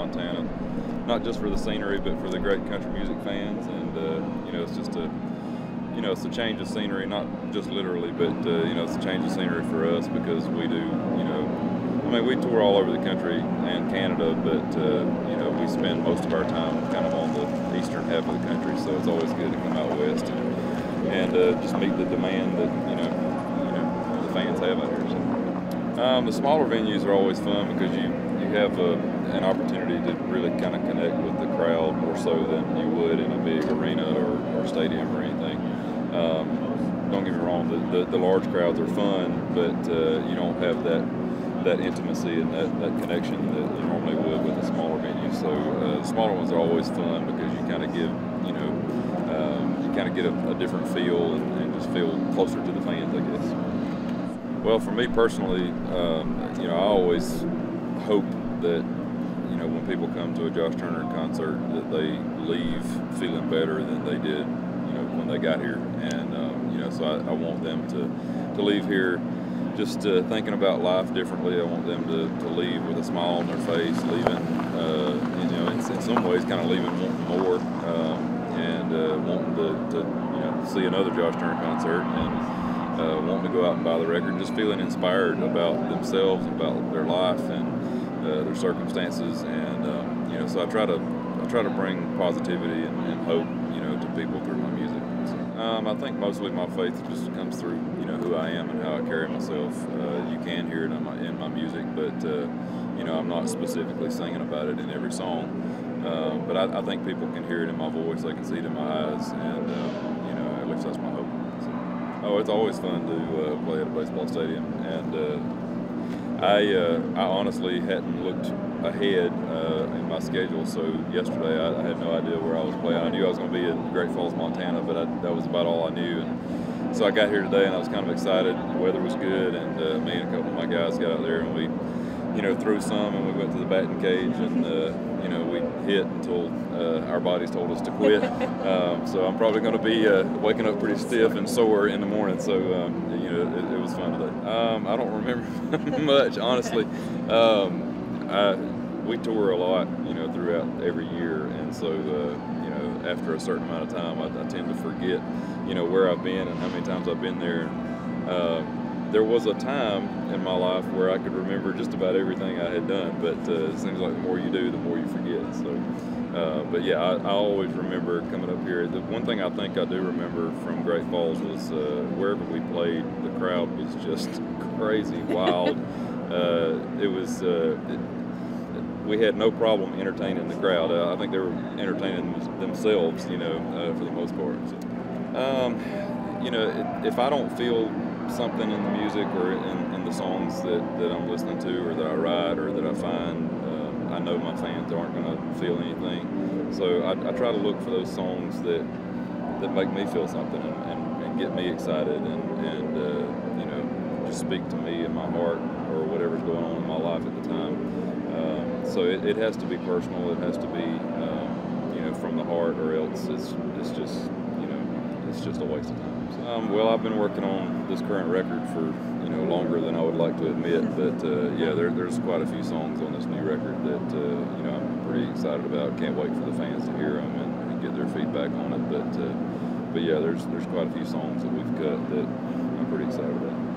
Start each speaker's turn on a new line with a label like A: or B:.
A: Montana, not just for the scenery, but for the great country music fans. And uh, you know, it's just a you know, it's a change of scenery, not just literally, but uh, you know, it's a change of scenery for us because we do, you know, I mean, we tour all over the country and Canada, but uh, you know, we spend most of our time kind of on the eastern half of the country, so it's always good to come out west and, and uh, just meet the demand that you know, you know, the fans have out here. So. Um, the smaller venues are always fun because you you have a, an opportunity to really kind of connect with the crowd more so than you would in a big arena or, or stadium or anything. Um, don't get me wrong, the, the, the, large crowds are fun, but uh, you don't have that that intimacy and that, that connection that you normally would with a smaller venue. So uh, the smaller ones are always fun because you kind of give, you know, um, you kind of get a, a, different feel and, and, just feel closer to the fans, I guess. Well, for me personally, um, you know, I always hope that you know when people come to a Josh Turner concert that they leave feeling better than they did you know when they got here, and um, you know so I, I, want them to to leave here just uh, thinking about life differently. I want them to, to leave with a smile on their face, leaving uh, you know in, in, some ways kind of leaving wanting more um, and uh, wanting to, to you know see another Josh Turner concert and. Uh, wanting to go out and buy the record, just feeling inspired about themselves, about their life, and uh, their circumstances, and um, you know, so I try to I try to bring positivity and, and hope, you know, to people through my music. So, um, I think mostly my faith just comes through, you know, who I am and how I carry myself. Uh, you can hear it in my, in my music, but uh, you know, I'm not specifically singing about it in every song. Um, but I, I, think people can hear it in my voice, they can see it in my eyes, and um, you know, at least that's my hope. So, oh, it's always fun to uh, play at a baseball stadium, and uh, I uh, I honestly hadn't looked ahead uh, in my schedule, so yesterday I, I, had no idea where I was playing. I knew I was going to be in Great Falls, Montana, but I, that was about all I knew. And so I got here today, and I was kind of excited. The weather was good, and uh, me and a couple of my guys got out there, and we, you know, threw some, and we went to the batting cage, and uh, you know, we hit until uh, our bodies told us to quit. um, so I'm probably going to be uh, waking up pretty stiff and sore in the morning. So um, you know, it, it, was fun today. Um, I don't remember much, honestly. Um, I, we tour a lot, you know, throughout every year, and so uh, you know, after a certain amount of time, I, I, tend to forget, you know, where I've been and how many times I've been there. Uh, there was a time in my life where I could remember just about everything I had done, but uh, it seems like the more you do, the more you forget. So, uh, but yeah, I, I, always remember coming up here. The one thing I think I do remember from Great Falls was uh, wherever we played, the crowd was just crazy, wild. Uh, it was. Uh, it, we had no problem entertaining the crowd. Uh, I think they were entertaining themselves, you know, for the most part. So, um, you know, if I don't feel something in the music or in, in, the songs that, that I'm listening to or that I write or that I find, uh, I know my fans aren't going to feel anything. So I, I, try to look for those songs that that make me feel something and, and, and get me excited and, and uh, you know, just speak to me in my heart or whatever's going on in my life at the time. Um, so it, it, has to be personal. It has to be, um, you know, from the heart, or else it's it's just, it's just a waste of time. Um, well, I've been working on this current record for you know longer than I would like to admit, but uh, yeah, there, there's quite a few songs on this new record that uh, you know I'm pretty excited about. Can't wait for the fans to hear them and, and get their feedback on it. But uh, but yeah, there's there's quite a few songs that we've cut that I'm pretty excited about.